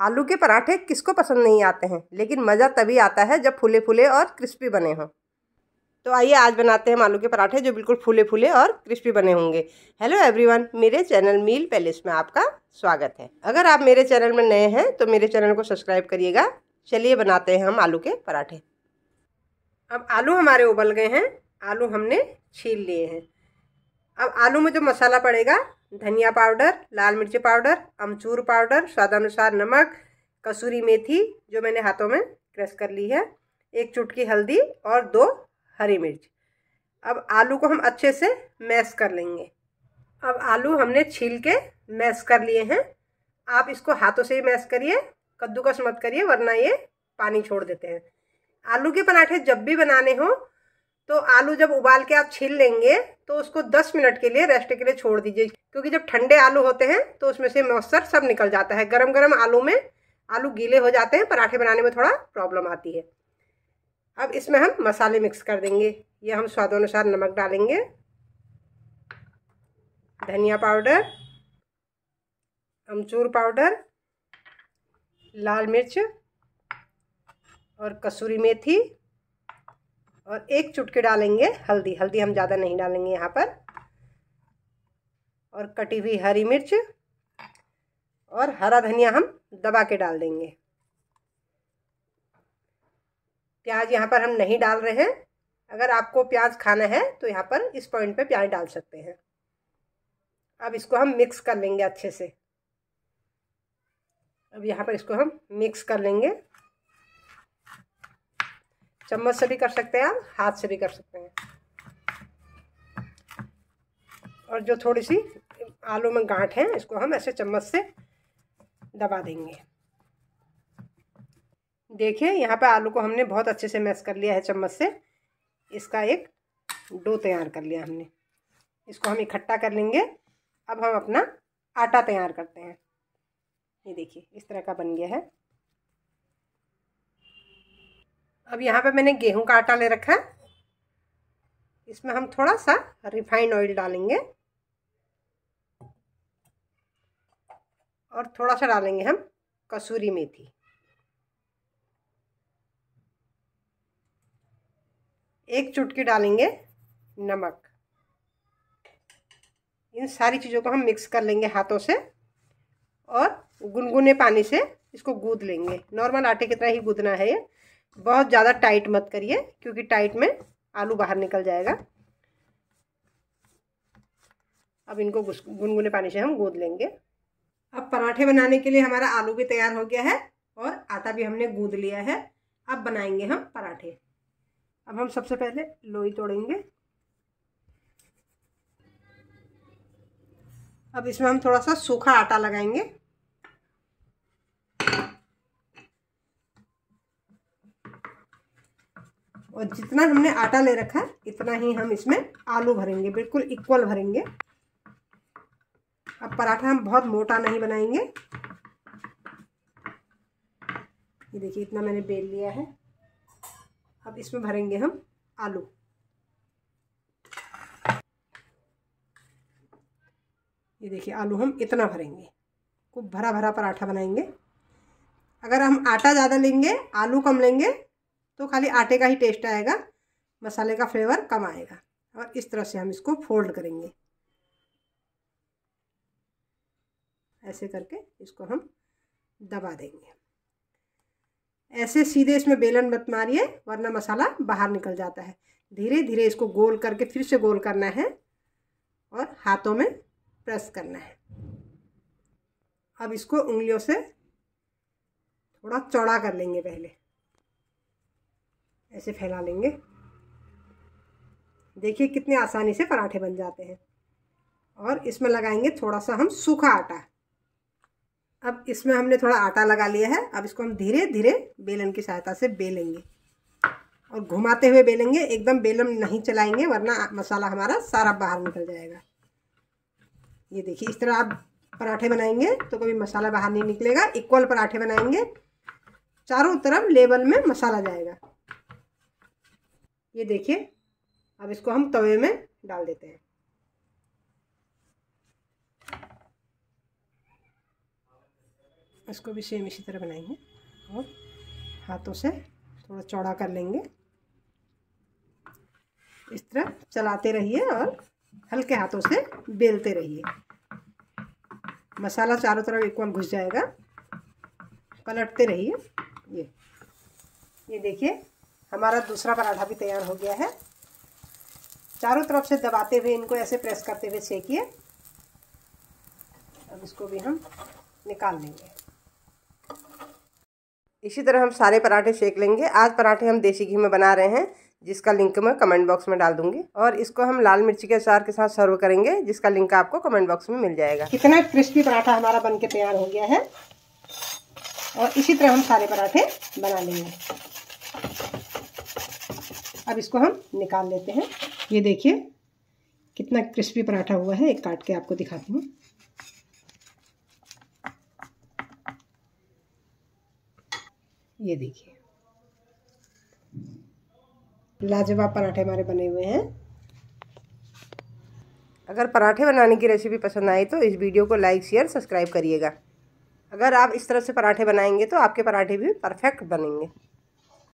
आलू के पराठे किसको पसंद नहीं आते हैं? लेकिन मज़ा तभी आता है जब फूले फूले और क्रिस्पी बने हों। तो आइए आज बनाते हैं आलू के पराठे जो बिल्कुल फूले फूले और क्रिस्पी बने होंगे। हेलो एवरीवन, मेरे चैनल मील पैलेस में आपका स्वागत है। अगर आप मेरे चैनल में नए हैं तो मेरे चैनल को सब्सक्राइब करिएगा। चलिए बनाते हैं हम आलू के पराठे। अब आलू हमारे उबल गए हैं। आलू हमने छील लिए हैं। अब आलू में जो मसाला पड़ेगा धनिया पाउडर, लाल मिर्ची पाउडर, अमचूर पाउडर, स्वादानुसार नमक, कसूरी मेथी, जो मैंने हाथों में क्रश कर ली है, एक चुटकी हल्दी और दो हरी मिर्च। अब आलू को हम अच्छे से मैश कर लेंगे। अब आलू हमने छील के मैश कर लिए हैं। आप इसको हाथों से ही मैश करिए, कद्दूकस मत करिए, वरना ये पानी छोड़ देते हैं। आलू के पराठे जब भी बनाने हो तो आलू जब उबाल के आप छील लेंगे तो उसको 10 मिनट के लिए रेस्ट के लिए छोड़ दीजिए। क्योंकि जब ठंडे आलू होते हैं तो उसमें से मॉइस्चर सब निकल जाता है। गरम गरम आलू में आलू गीले हो जाते हैं, पराठे बनाने में थोड़ा प्रॉब्लम आती है। अब इसमें हम मसाले मिक्स कर देंगे। ये हम स्वादानुसार नमक डालेंगे। धनिया पाउडर अमचूर पाउडर लाल मिर्च और कसूरी मेथी। और एक चुटकी डालेंगे हल्दी। हल्दी हम ज़्यादा नहीं डालेंगे यहाँ पर। और कटी हुई हरी मिर्च और हरा धनिया हम दबा के डाल देंगे। प्याज यहाँ पर हम नहीं डाल रहे हैं। अगर आपको प्याज खाना है तो यहाँ पर इस पॉइंट पे प्याज डाल सकते हैं। अब इसको हम मिक्स कर लेंगे अच्छे से। अब यहाँ पर इसको हम मिक्स कर लेंगे। चम्मच से भी कर सकते हैं आप हाथ से भी कर सकते हैं। और जो थोड़ी सी आलू में गांठ है, इसको हम ऐसे चम्मच से दबा देंगे। देखिए, यहाँ पे आलू को हमने बहुत अच्छे से मैश कर लिया है चम्मच से। इसका एक डो तैयार कर लिया हमने। इसको हम इकट्ठा कर लेंगे। अब हम अपना आटा तैयार करते हैं। ये देखिए, इस तरह का बन गया है। अब यहाँ पे मैंने गेहूँ का आटा ले रखा है। इसमें हम थोड़ा सा रिफाइंड ऑयल डालेंगे और थोड़ा सा डालेंगे हम कसूरी मेथी। एक चुटकी डालेंगे नमक। इन सारी चीज़ों को हम मिक्स कर लेंगे हाथों से और गुनगुने पानी से इसको गूद लेंगे। नॉर्मल आटे की तरह ही गूदना है ये। बहुत ज़्यादा टाइट मत करिए, क्योंकि टाइट में आलू बाहर निकल जाएगा। अब इनको गुनगुने पानी से हम गूद लेंगे। अब पराठे बनाने के लिए हमारा आलू भी तैयार हो गया है, और आटा भी हमने गूद लिया है। अब बनाएँगे हम पराठे। अब हम सबसे पहले लोई तोड़ेंगे। अब इसमें हम थोड़ा सा सूखा आटा लगाएँगे। और जितना हमने आटा ले रखा है इतना ही हम इसमें आलू भरेंगे, बिल्कुल इक्वल भरेंगे। अब पराठा हम बहुत मोटा नहीं बनाएँगे। ये देखिए, इतना मैंने बेल लिया है। अब इसमें भरेंगे हम आलू। ये देखिए, आलू हम इतना भरेंगे। खूब भरा भरा पराठा बनाएँगे। अगर हम आटा ज़्यादा लेंगे, आलू कम लेंगे तो खाली आटे का ही टेस्ट आएगा, मसाले का फ्लेवर कम आएगा। और इस तरह से हम इसको फोल्ड करेंगे। ऐसे करके इसको हम दबा देंगे। ऐसे सीधे इसमें बेलन मत मारिए, वरना मसाला बाहर निकल जाता है। धीरे धीरे इसको गोल करके फिर से गोल करना है और हाथों में प्रेस करना है। अब इसको उंगलियों से थोड़ा चौड़ा कर लेंगे पहले। ऐसे फैला लेंगे। देखिए कितने आसानी से पराठे बन जाते हैं। और इसमें लगाएँगे थोड़ा सा हम सूखा आटा। अब इसमें हमने थोड़ा आटा लगा लिया है। अब इसको हम धीरे धीरे बेलन की सहायता से बेलेंगे। और घुमाते हुए बेलेंगे। एकदम बेलन नहीं चलाएँगे, वरना मसाला हमारा सारा बाहर निकल जाएगा। ये देखिए, इस तरह आप पराठे बनाएँगे तो कभी मसाला बाहर नहीं निकलेगा। इक्वल पराठे बनाएँगे। चारों तरफ़ लेवल में मसाला जाएगा। ये देखिए, अब इसको हम तवे में डाल देते हैं। इसको भी सेम इसी तरह बनाएँगे और हाथों से थोड़ा चौड़ा कर लेंगे। इस तरह चलाते रहिए और हल्के हाथों से बेलते रहिए। मसाला चारों तरफ़ इक्वल घुस जाएगा। पलटते रहिए। ये ये देखिए हमारा दूसरा पराठा भी तैयार हो गया है। चारों तरफ़ से दबाते हुए इनको ऐसे प्रेस करते हुए सेकिए। अब इसको भी हम निकाल लेंगे। इसी तरह हम सारे पराठे सेक लेंगे। आज पराठे हम देसी घी में बना रहे हैं, जिसका लिंक मैं कमेंट बॉक्स में डाल दूँगी। और इसको हम लाल मिर्ची के अचार के साथ सर्व करेंगे, जिसका लिंक आपको कमेंट बॉक्स में मिल जाएगा। कितना क्रिस्पी पराठा हमारा बन के तैयार हो गया है। और इसी तरह हम सारे पराठे बना लेंगे। अब इसको हम निकाल लेते हैं। ये देखिए, कितना क्रिस्पी पराठा हुआ है। एक काट के आपको दिखाती हूँ। ये देखिए। लाजवाब पराठे हमारे बने हुए हैं। अगर पराठे बनाने की रेसिपी पसंद आई तो इस वीडियो को लाइक शेयर सब्सक्राइब करिएगा। अगर आप इस तरह से पराठे बनाएँगे तो आपके पराठे भी परफेक्ट बनेंगे।